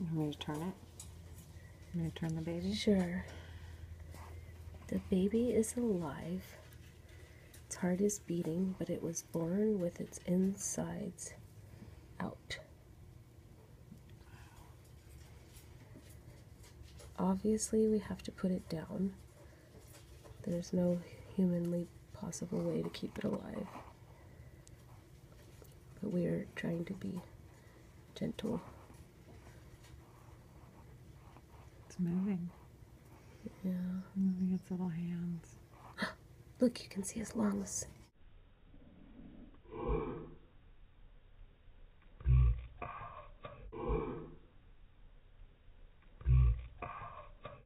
You want me to turn it? You want to turn the baby? Sure. The baby is alive. Its heart is beating, but it was born with its insides out. Obviously, we have to put it down. There's no humanly possible way to keep it alive. But we are trying to be gentle. It's moving. Yeah. Moving its little hands. Look, you can see his lungs.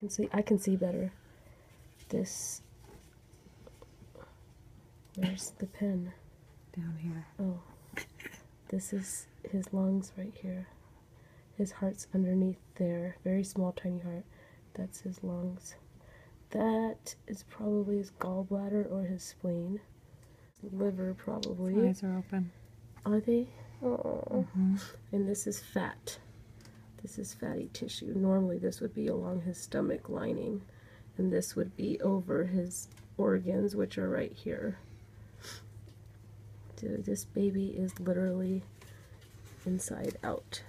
And see, I can see better. This. Where's the pen? Down here. Oh, this is his lungs right here. His heart's underneath there. Very small, tiny heart. That's his lungs. That is probably his gallbladder or his spleen. Liver, probably. His Eyes are open. Are they? Oh. And this is fat. This is fatty tissue. Normally, this would be along his stomach lining, and this would be over his organs, which are right here. Dude, this baby is literally inside out.